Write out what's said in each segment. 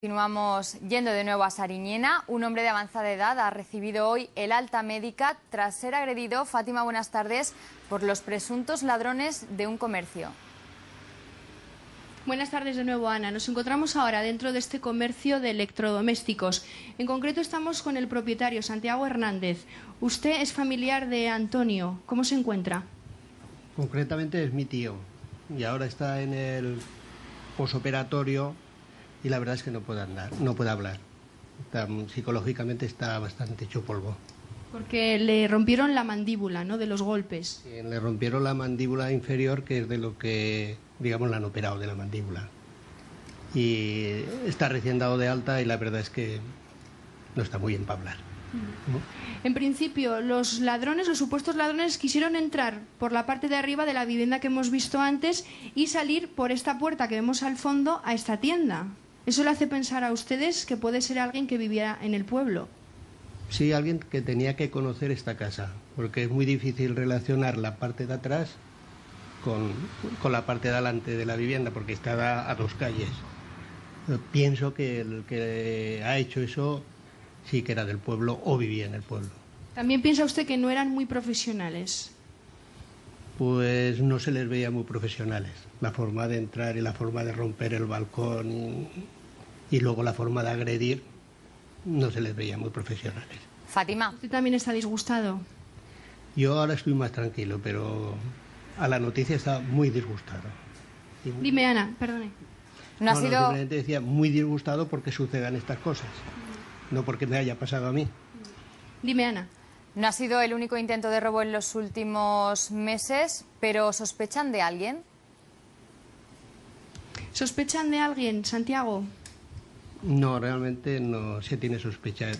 Continuamos yendo de nuevo a Sariñena. Un hombre de avanzada edad ha recibido hoy el alta médica tras ser agredido, Fátima, buenas tardes, por los presuntos ladrones de un comercio. Buenas tardes de nuevo, Ana. Nos encontramos ahora dentro de este comercio de electrodomésticos. En concreto estamos con el propietario, Santiago Hernández. Usted es familiar de Antonio. ¿Cómo se encuentra? Concretamente es mi tío y ahora está en el posoperatorio y la verdad es que no puede andar, no puede hablar. Está- psicológicamente está bastante hecho polvo. Porque le rompieron la mandíbula, ¿no? De los golpes. Le rompieron la mandíbula inferior, que es de lo que, digamos, la han operado de la mandíbula. Y está recién dado de alta y la verdad es que no está muy bien para hablar. ¿no? En principio, los ladrones, los supuestos ladrones, quisieron entrar por la parte de arriba de la vivienda que hemos visto antes y salir por esta puerta que vemos al fondo a esta tienda. Eso le hace pensar a ustedes que puede ser alguien que viviera en el pueblo. Sí, alguien que tenía que conocer esta casa, porque es muy difícil relacionar la parte de atrás con, con la parte de adelante de la vivienda, porque está a, dos calles. Yo pienso que el que ha hecho eso sí que era del pueblo o vivía en el pueblo. También piensa usted que no eran muy profesionales. Pues no se les veía muy profesionales. La forma de entrar y la forma de romper el balcón y, y luego la forma de agredir no se les veía muy profesionales. Fátima, ¿Usted también está disgustado? Yo ahora estoy más tranquilo, pero a la noticia está muy disgustado. Muy- Dime, Ana, perdone. no ha no, sido... simplemente decía muy disgustado porque sucedan estas cosas, no porque me haya pasado a mí. Dime, Ana. No ha sido el único intento de robo en los últimos meses, pero ¿sospechan de alguien? ¿Sospechan de alguien, Santiago? No, realmente no se tiene sospecha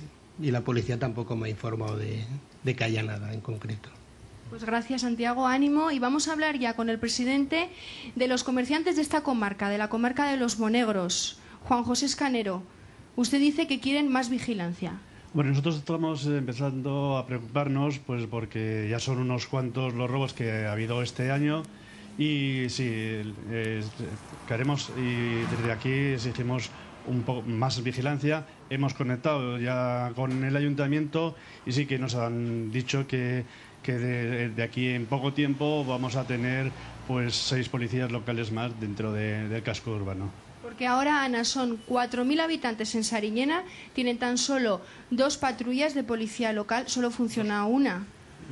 y la policía tampoco me ha informado de, de que haya nada en concreto. Pues gracias, Santiago. Ánimo. Y vamos a hablar ya con el presidente de los comerciantes de esta comarca, de la comarca de los Monegros, Juan José Escanero. Usted dice que quieren más vigilancia. Bueno, nosotros estamos empezando a preocuparnos pues porque ya son unos cuantos los robos que ha habido este año y sí, eh, queremos y desde aquí exigimos un poco más vigilancia. Hemos conectado ya con el ayuntamiento y sí que nos han dicho que, que de, de aquí en poco tiempo vamos a tener pues seis policías locales más dentro de- del casco urbano. Porque ahora, Ana, son 4.000 habitantes en Sariñena, tienen tan solo dos patrullas de policía local, solo funciona una.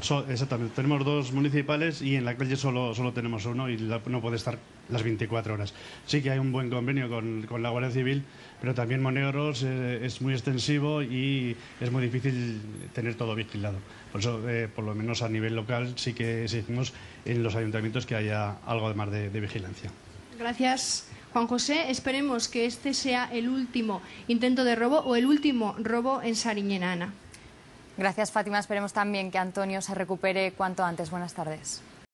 So- exactamente, tenemos dos municipales y en la calle solo, solo tenemos uno y la- no puede estar las 24 horas. Sí que hay un buen convenio con, con la Guardia Civil, pero también Monegros eh, es muy extensivo y es muy difícil tener todo vigilado. Por eso, eh, por lo menos a nivel local, sí que exigimos en los ayuntamientos que haya algo más de, de vigilancia. Gracias, Juan José. Esperemos que este sea el último intento de robo o el último robo en Sariñena, Ana. Gracias, Fátima. Esperemos también que Antonio se recupere cuanto antes. Buenas tardes.